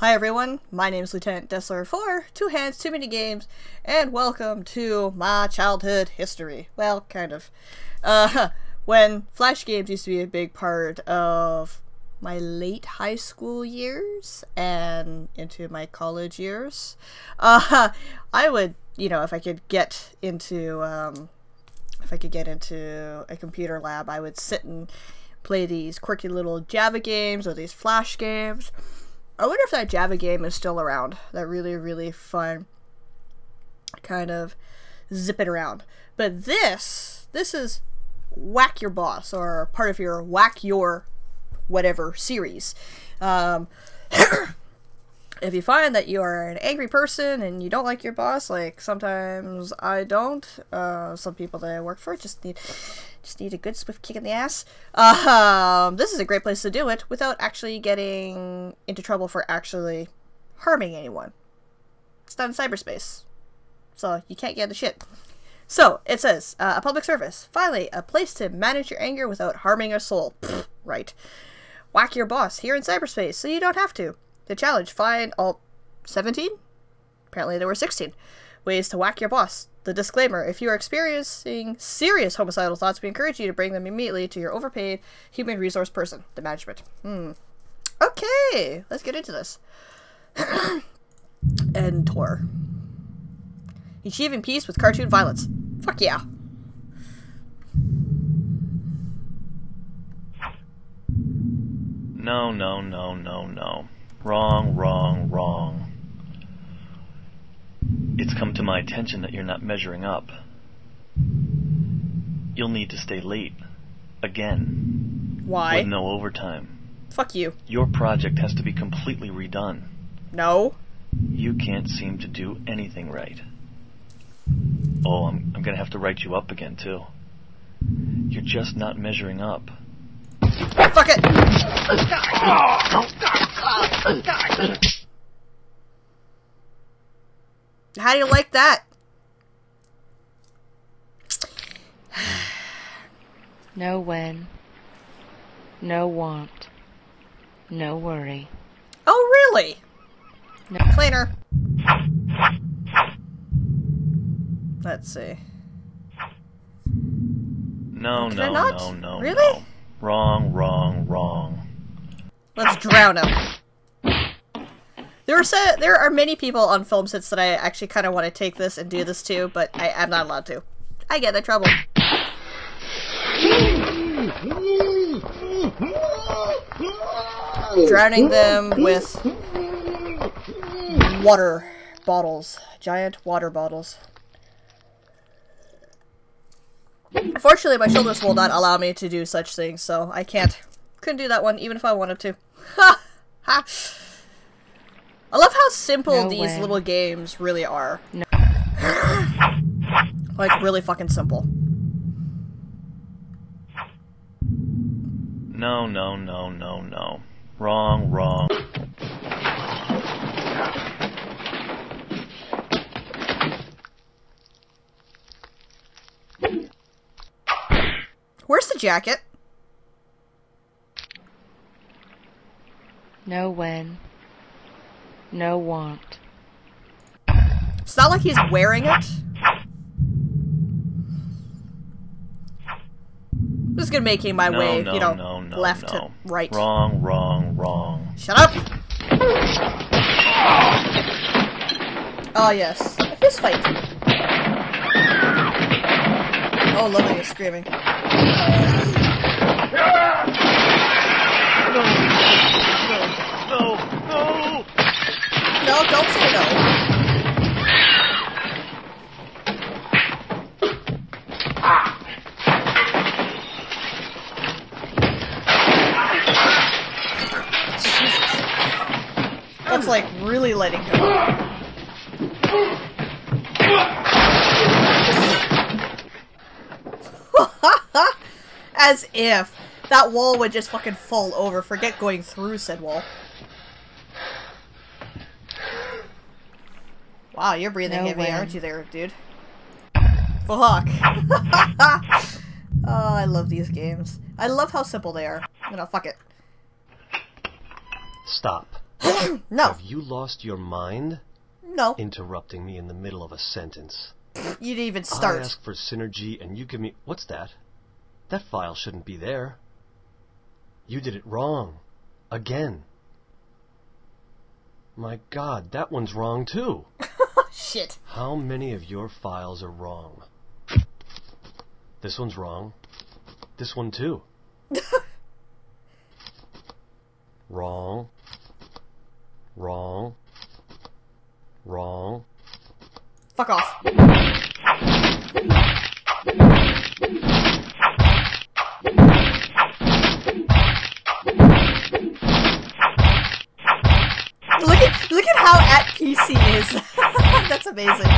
Hi everyone, my name is Lieutenant Destler for Two Hands, Too Many Games, and welcome to my childhood history. Well, kind of. Uh, when Flash games used to be a big part of my late high school years and into my college years, uh, I would, you know, if I could get into, um, if I could get into a computer lab, I would sit and play these quirky little Java games or these Flash games. I wonder if that Java game is still around. That really, really fun kind of zip it around. But this, this is Whack Your Boss, or part of your Whack Your whatever series. Um, if you find that you are an angry person and you don't like your boss, like sometimes I don't, uh, some people that I work for just need just need a good swift kick in the ass. Um, this is a great place to do it without actually getting into trouble for actually harming anyone. It's not in cyberspace, so you can't get the shit. So it says uh, a public service. Finally, a place to manage your anger without harming a soul. Pfft, right. Whack your boss here in cyberspace, so you don't have to. The challenge: find all 17. Apparently, there were 16 ways to whack your boss. The disclaimer if you are experiencing serious homicidal thoughts, we encourage you to bring them immediately to your overpaid human resource person, the management. Hmm. Okay, let's get into this. Endtor. Achieving peace with cartoon violence. Fuck yeah. No, no, no, no, no. Wrong, wrong, wrong. It's come to my attention that you're not measuring up. You'll need to stay late. Again. Why? With no overtime. Fuck you. Your project has to be completely redone. No. You can't seem to do anything right. Oh, I'm, I'm gonna have to write you up again, too. You're just not measuring up. Fuck it! How do you like that? No when. No want. No worry. Oh, really? No. Cleaner. Let's see. No, Can I no, not? no, no, Really? no. Wrong, wrong, wrong. Let's drown him. There are so, there are many people on film sets that I actually kind of want to take this and do this to, but I, I'm not allowed to. I get in trouble. Drowning them with water bottles, giant water bottles. Unfortunately, my shoulders will not allow me to do such things, so I can't. Couldn't do that one, even if I wanted to. Ha! Ha! I love how simple No these way. little games really are. No. like, really fucking simple. No, no, no, no, no. Wrong, wrong. Where's the jacket? No when. No want. It's not like he's wearing it. This is gonna making my no, way, no, you know, no, no, left no. to right. Wrong, wrong, wrong. Shut up! Oh yes, a fist fight. Oh, lovely is screaming. No, no! No, don't say no. That's like really letting go. As if that wall would just fucking fall over. Forget going through said wall. Wow, you're breathing No heavy, way. aren't you there, dude? Fuck. oh, I love these games. I love how simple they are. You know, fuck it. Stop. no, Have you lost your mind? no, Interrupting me in the middle of a sentence. you didn't even start. I start. ask for synergy and you give me. What's that? That file shouldn't be there. You did it wrong. Again. My god, that one's wrong too. Shit. How many of your files are wrong? This one's wrong. This one too. wrong. Wrong. Wrong. Fuck off. Look at look at how at peace he is. That's amazing.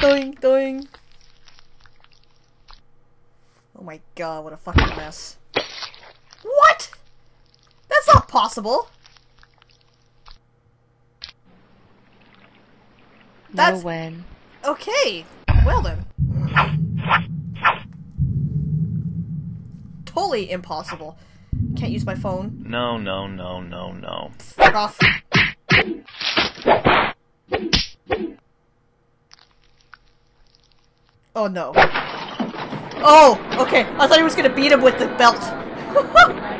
Doing, doing. Oh my god, what a fucking mess. What? That's not possible. No That's- when. Okay. Well then. Totally impossible. Can't use my phone. No, no, no, no, no. Fuck off. Oh no. Oh, okay. I thought he was gonna beat him with the belt.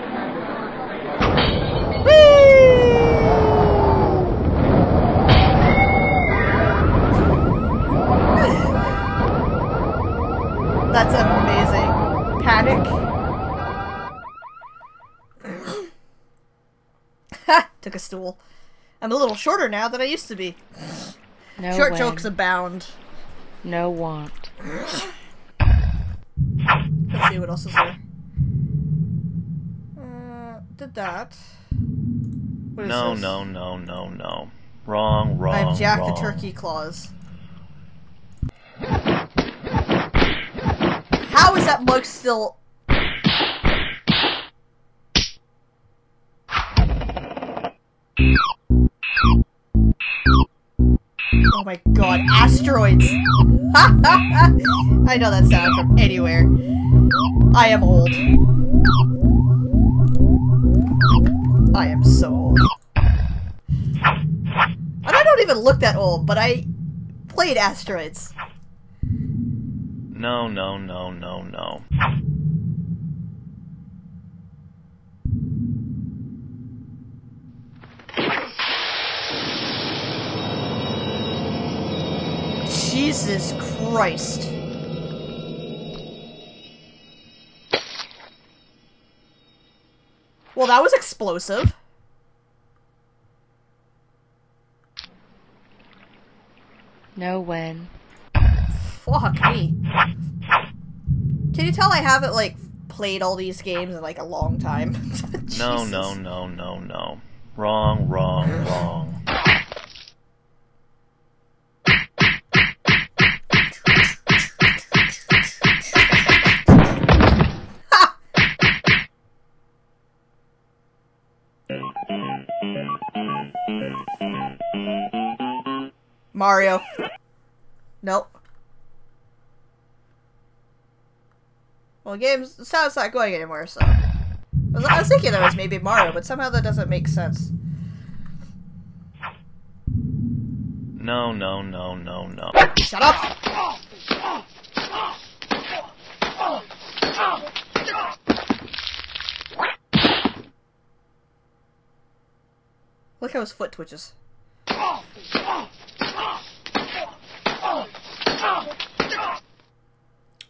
That's amazing. Panic. Ha! Took a stool. I'm a little shorter now than I used to be. No Short jokes abound. No want. Let's see what else is there. Uh, did that. What is No, this? no, no, no, no. Wrong, wrong. I've Jack wrong. the Turkey claws. How is that mug still? Oh my god, asteroids! I know that sound from anywhere. I am old. I am so old. And I don't even look that old, but I played asteroids. No, no, no, no, no. Jesus Christ. Well, that was explosive. No when. Fuck me. Can you tell I haven't, like, played all these games in, like, a long time? No, no, no, no, no. Wrong, wrong, wrong. Mario. Nope. Well, games the sound's not going anymore, so I was, I was thinking that was maybe Mario, but somehow that doesn't make sense. No, no, no, no, no. Shut up! Look how his foot twitches.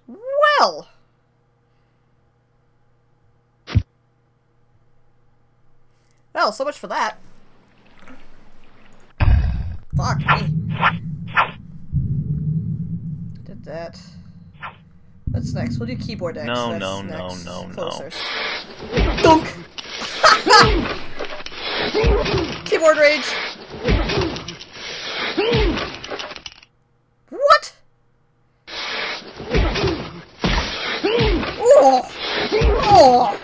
Well. Well, so much for that. Fuck me. Did that. What's next? We'll do keyboard X. No, That's no, no, next. no, no. Closest. Dunk! keyboard rage! What? Oh! Oh!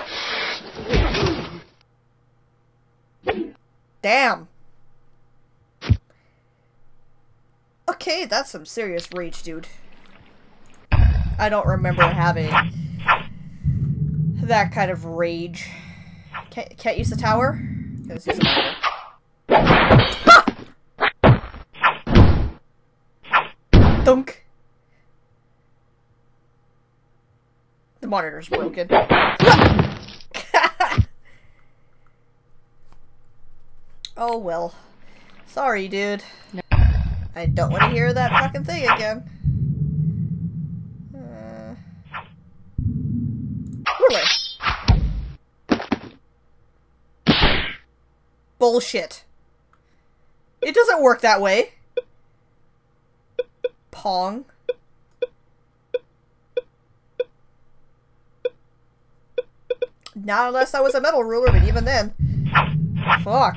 Damn. Okay, that's some serious rage, dude. I don't remember having that kind of rage Can't, can't use the tower? Dunk. The monitor's broken. oh well. Sorry, dude. I don't want to hear that fucking thing again. Uh... Bullshit. It doesn't work that way. Pong. Not unless I was a metal ruler, but even then. Fuck.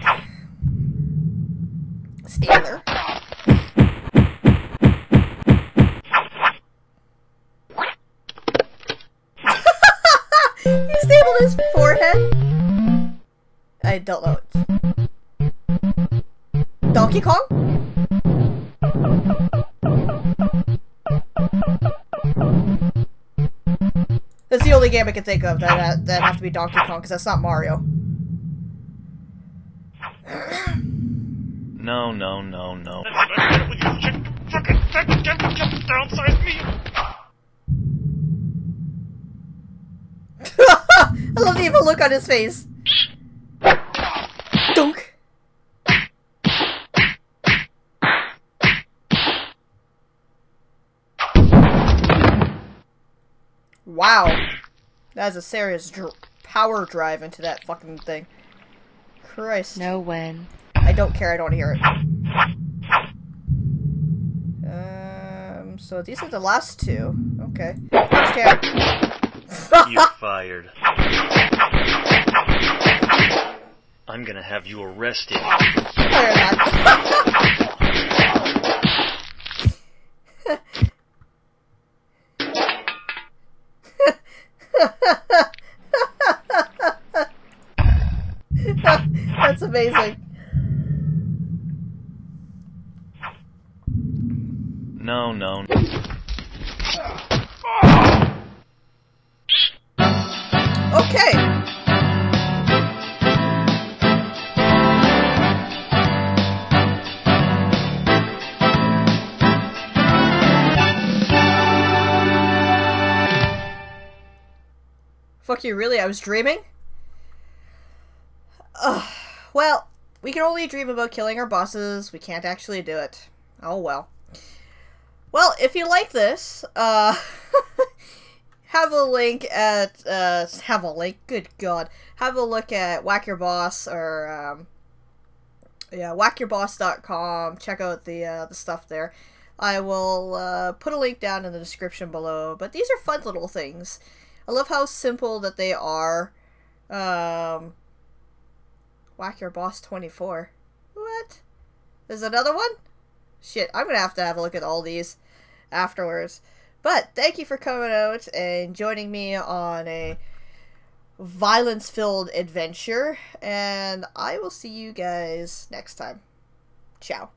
There. he his forehead. I don't know. Donkey Kong? Only game I can think of that that, have to be Donkey Kong because that's not Mario. No, no, no, no. I love the evil look on his face. Dunk. Wow. That's a serious dr- power drive into that fucking thing. Christ. No when. I don't care, I don't hear it. Um, so these are the last two. Okay. Punch tag. You're fired. I'm gonna have you arrested. No, you're not. Amazing. No, no. Okay. Fuck you, really? I was dreaming? Ugh. Well, we can only dream about killing our bosses. We can't actually do it. Oh well. Well, if you like this, uh, have a link at, uh, have a link, good god. Have a look at Whack Your Boss or, um, yeah, whackyourboss.com. Check out the, uh, the stuff there. I will, uh, put a link down in the description below, but these are fun little things. I love how simple that they are. Um, Whack Your Boss 24. What? There's another one? Shit, I'm gonna have to have a look at all these afterwards. But thank you for coming out and joining me on a violence filled adventure. And I will see you guys next time. Ciao.